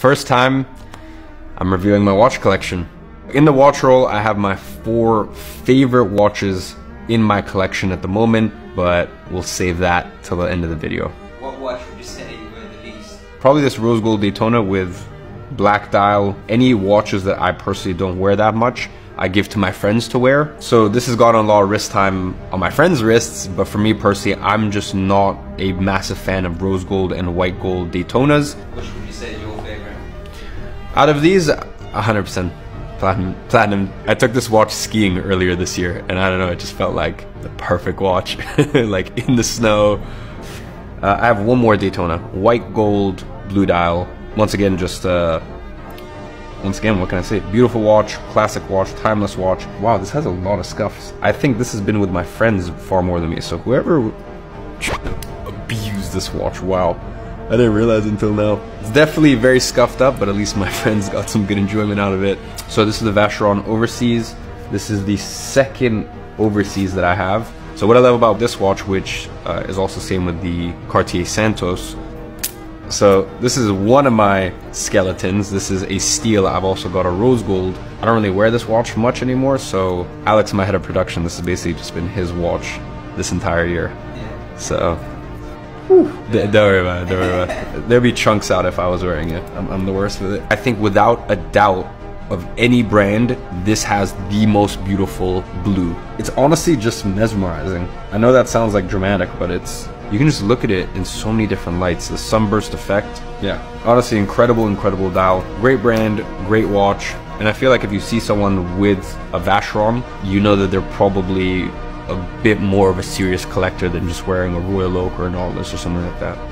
First time I'm reviewing my watch collection. In the watch roll, I have my four favorite watches in my collection at the moment, but we'll save that till the end of the video. What watch would you say you wear the least? Probably this rose gold Daytona with black dial. Any watches that I personally don't wear that much, I give to my friends to wear. So this has gotten a lot of wrist time on my friends' wrists, but for me personally, I'm just not a massive fan of rose gold and white gold Daytonas. Which Out of these, 100% platinum. Platinum. I took this watch skiing earlier this year, and I don't know, it just felt like the perfect watch. like in the snow. Uh, I have one more Daytona, white gold, blue dial. Once again, just uh, once again, what can I say? Beautiful watch, classic watch, timeless watch. Wow, this has a lot of scuffs. I think this has been with my friends far more than me. So whoever abused this watch, wow. I didn't realize until now. It's definitely very scuffed up, but at least my friends got some good enjoyment out of it. So this is the Vacheron Overseas. This is the second Overseas that I have. So what I love about this watch, which uh, is also same with the Cartier Santos, so this is one of my skeletons. This is a steel. I've also got a rose gold. I don't really wear this watch much anymore, so Alex, my head of production, this has basically just been his watch this entire year. So don't worry about it. Don't worry about it. There'd be chunks out if I was wearing it. I'm, I'm the worst with it. I think without a doubt of any brand, this has the most beautiful blue. It's honestly just mesmerizing. I know that sounds like dramatic, but it's you can just look at it in so many different lights. The sunburst effect. Yeah. Honestly, incredible, incredible dial. Great brand, great watch. And I feel like if you see someone with a Vacheron, you know that they're probably a bit more of a serious collector than just wearing a Royal Oak or a Nautilus or something like that.